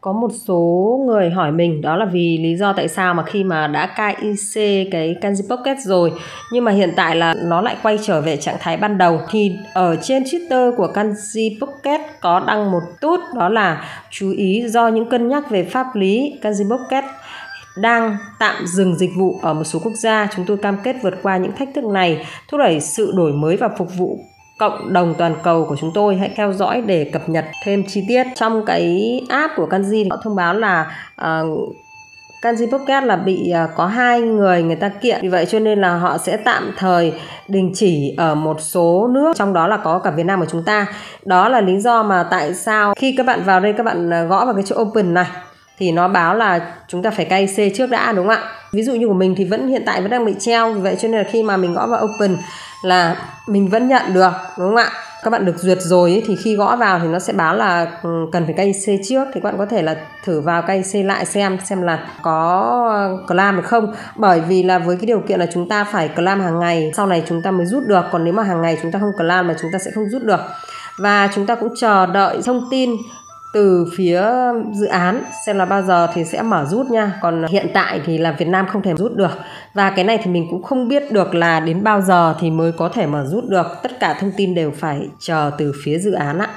có một số người hỏi mình đó là vì lý do tại sao mà khi mà đã cai IC cái Kanji Pocket rồi nhưng mà hiện tại là nó lại quay trở về trạng thái ban đầu thì ở trên Twitter của Kanji Pocket có đăng một tút đó là chú ý do những cân nhắc về pháp lý Kanji Pocket đang tạm dừng dịch vụ ở một số quốc gia. Chúng tôi cam kết vượt qua những thách thức này, thúc đẩy sự đổi mới và phục vụ cộng đồng toàn cầu của chúng tôi hãy theo dõi để cập nhật thêm chi tiết. Trong cái app của Kanji họ thông báo là uh, Kanji Pocket là bị uh, có hai người người ta kiện. Vì vậy cho nên là họ sẽ tạm thời đình chỉ ở một số nước trong đó là có cả Việt Nam của chúng ta. Đó là lý do mà tại sao khi các bạn vào đây các bạn ờ, gõ vào cái chỗ open này thì nó báo là chúng ta phải cay C trước đã đúng không ạ? Ví dụ như của mình thì vẫn hiện tại vẫn đang bị treo. Vì vậy cho nên là khi mà mình gõ vào open là mình vẫn nhận được đúng không ạ? Các bạn được duyệt rồi ấy, thì khi gõ vào thì nó sẽ báo là ừ, cần phải cay C trước. Thì các bạn có thể là thử vào cay C lại xem xem là có claim được không. Bởi vì là với cái điều kiện là chúng ta phải claim hàng ngày sau này chúng ta mới rút được. Còn nếu mà hàng ngày chúng ta không claim là chúng ta sẽ không rút được. Và chúng ta cũng chờ đợi thông tin từ phía dự án, xem là bao giờ thì sẽ mở rút nha. Còn hiện tại thì là Việt Nam không thể rút được. Và cái này thì mình cũng không biết được là đến bao giờ thì mới có thể mở rút được. Tất cả thông tin đều phải chờ từ phía dự án ạ.